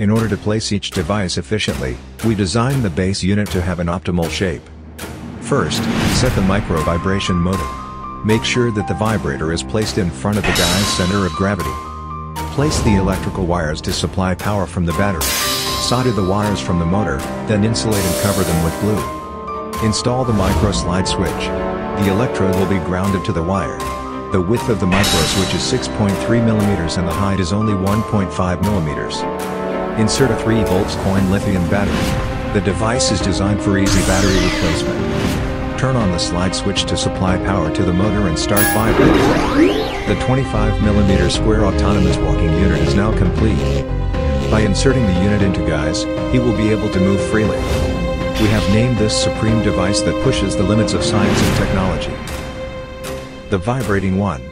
In order to place each device efficiently, we designed the base unit to have an optimal shape. First, set the micro vibration motor. Make sure that the vibrator is placed in front of the guy's center of gravity. Place the electrical wires to supply power from the battery. Solder the wires from the motor, then insulate and cover them with glue. Install the micro slide switch. The electrode will be grounded to the wire. The width of the micro switch is 6.3 mm and the height is only 1.5 mm. Insert a 3 volts coin lithium battery. The device is designed for easy battery replacement. Turn on the slide switch to supply power to the motor and start vibrating. The 25mm square autonomous walking unit is now complete. By inserting the unit into guys, he will be able to move freely. We have named this supreme device that pushes the limits of science and technology. The Vibrating One.